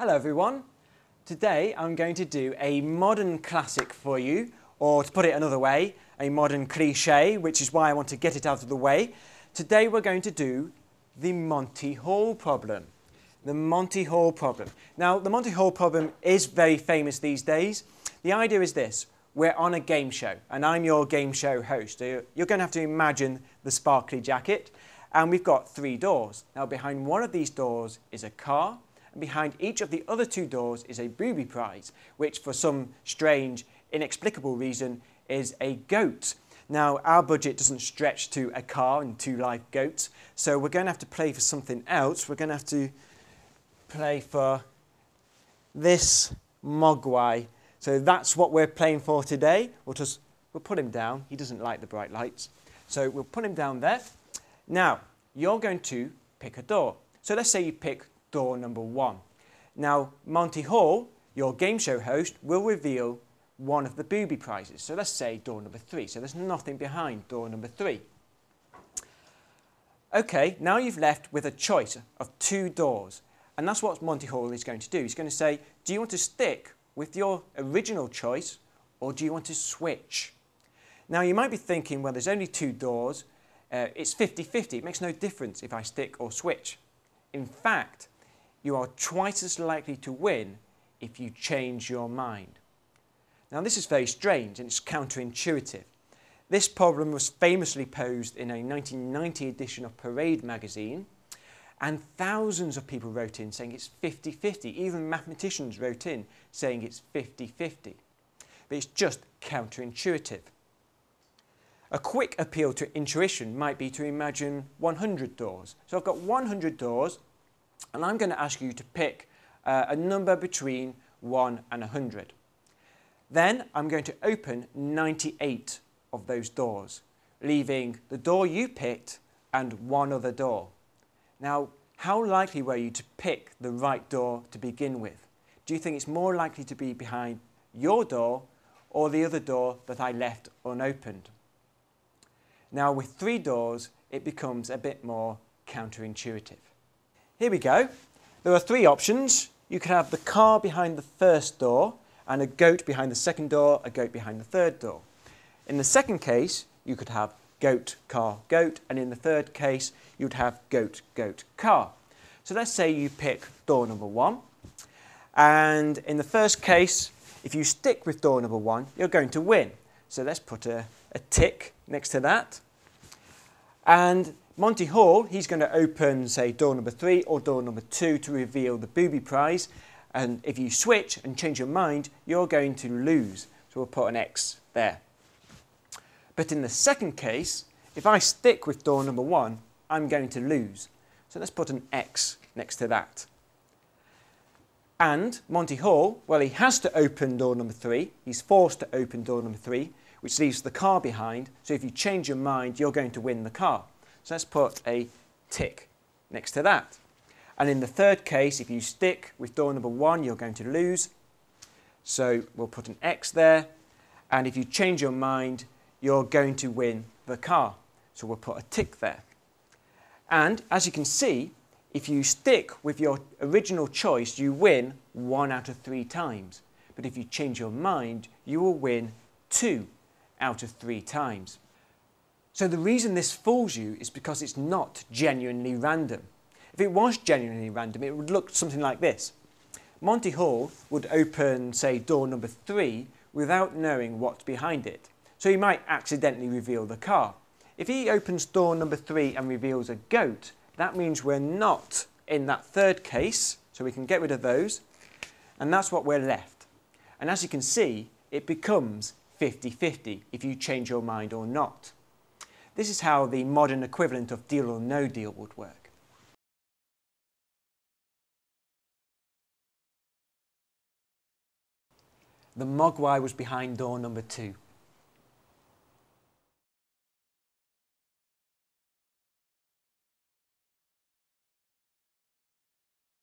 Hello everyone. Today I'm going to do a modern classic for you, or to put it another way, a modern cliche, which is why I want to get it out of the way. Today we're going to do the Monty Hall problem. The Monty Hall problem. Now, the Monty Hall problem is very famous these days. The idea is this. We're on a game show, and I'm your game show host. You're going to have to imagine the sparkly jacket, and we've got three doors. Now, behind one of these doors is a car, behind each of the other two doors is a booby prize, which for some strange, inexplicable reason is a goat. Now, our budget doesn't stretch to a car and two live goats, so we're going to have to play for something else. We're going to have to play for this Mogwai. So that's what we're playing for today. We'll just we'll put him down. He doesn't like the bright lights. So we'll put him down there. Now, you're going to pick a door. So let's say you pick door number one. Now, Monty Hall, your game show host, will reveal one of the booby prizes. So let's say door number three. So there's nothing behind door number three. Okay, now you've left with a choice of two doors. And that's what Monty Hall is going to do. He's going to say, do you want to stick with your original choice or do you want to switch? Now you might be thinking, well, there's only two doors. Uh, it's 50-50. It makes no difference if I stick or switch. In fact, you are twice as likely to win if you change your mind. Now this is very strange and it's counterintuitive. This problem was famously posed in a 1990 edition of Parade magazine and thousands of people wrote in saying it's 50-50. Even mathematicians wrote in saying it's 50-50. But it's just counterintuitive. A quick appeal to intuition might be to imagine 100 doors. So I've got 100 doors and I'm going to ask you to pick uh, a number between 1 and 100. Then I'm going to open 98 of those doors, leaving the door you picked and one other door. Now, how likely were you to pick the right door to begin with? Do you think it's more likely to be behind your door or the other door that I left unopened? Now, with three doors, it becomes a bit more counterintuitive. Here we go. There are three options. You could have the car behind the first door, and a goat behind the second door, a goat behind the third door. In the second case, you could have goat, car, goat, and in the third case, you'd have goat, goat, car. So let's say you pick door number one, and in the first case, if you stick with door number one, you're going to win. So let's put a, a tick next to that. And Monty Hall, he's going to open, say, door number three or door number two to reveal the booby prize. And if you switch and change your mind, you're going to lose. So we'll put an X there. But in the second case, if I stick with door number one, I'm going to lose. So let's put an X next to that. And Monty Hall, well, he has to open door number three. He's forced to open door number three, which leaves the car behind. So if you change your mind, you're going to win the car. So let's put a tick next to that. And in the third case, if you stick with door number one, you're going to lose. So we'll put an X there. And if you change your mind, you're going to win the car. So we'll put a tick there. And as you can see, if you stick with your original choice, you win one out of three times. But if you change your mind, you will win two out of three times. So the reason this fools you is because it's not genuinely random. If it was genuinely random, it would look something like this. Monty Hall would open, say, door number three without knowing what's behind it. So he might accidentally reveal the car. If he opens door number three and reveals a goat, that means we're not in that third case, so we can get rid of those. And that's what we're left. And as you can see, it becomes 50-50 if you change your mind or not. This is how the modern equivalent of deal or no deal would work. The Mogwai was behind door number two.